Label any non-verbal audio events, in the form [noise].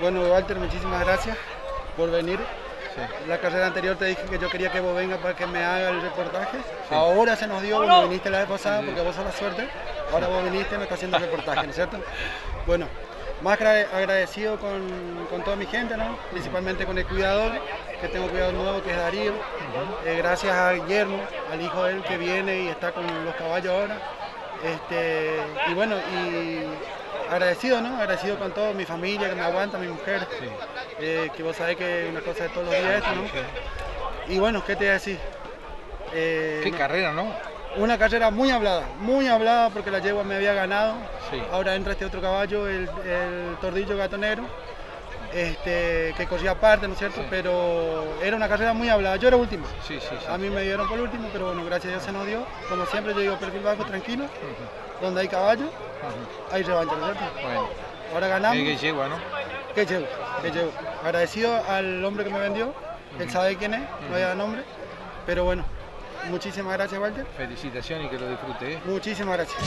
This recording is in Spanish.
Walter, muchísimas gracias por venir. La carrera anterior te dije que yo quería que vos vengas para que me haga el reportaje. Ahora se nos dio, cuando viniste la vez pasada, porque vos sos la suerte. Ahora vos viniste, me está haciendo el reportaje, ¿no es cierto? [laughs] Bueno, más agradecido con, con, toda mi gente, ¿no? principalmente con el cuidador, que tengo cuidador nuevo, que es Darío. Eh, gracias a Guillermo, al hijo de él que viene y está con los caballos ahora. Este, y bueno, y agradecido, ¿no? Agradecido con toda mi familia que me aguanta, mi mujer, eh, que vos sabés que es una cosa de todos los días esto, ¿no? Y bueno, ¿qué te voy a decir? Eh, Qué carrera, ¿no? Una carrera muy hablada, muy hablada porque la yegua me había ganado. Ahora entra este otro caballo, el, tordillo gatonero, este, que corría aparte, ¿no es cierto? Pero era una carrera muy hablada. Yo era último. Sí, sí, a mí me dieron por último, pero bueno, gracias a Dios se nos dio. Como siempre, yo digo perfil bajo, tranquilo. Donde hay caballo, hay revancha, ¿no es cierto? Bueno. Ahora ganamos. ¿Qué yegua, no? ¿Qué yegua? ¿Qué yegua? Agradecido al hombre que me vendió. Él sabe quién es, no hay nombre. Pero bueno, Muchísimas gracias, Walter. Felicitaciones y que lo disfrute. ¿eh? Muchísimas gracias.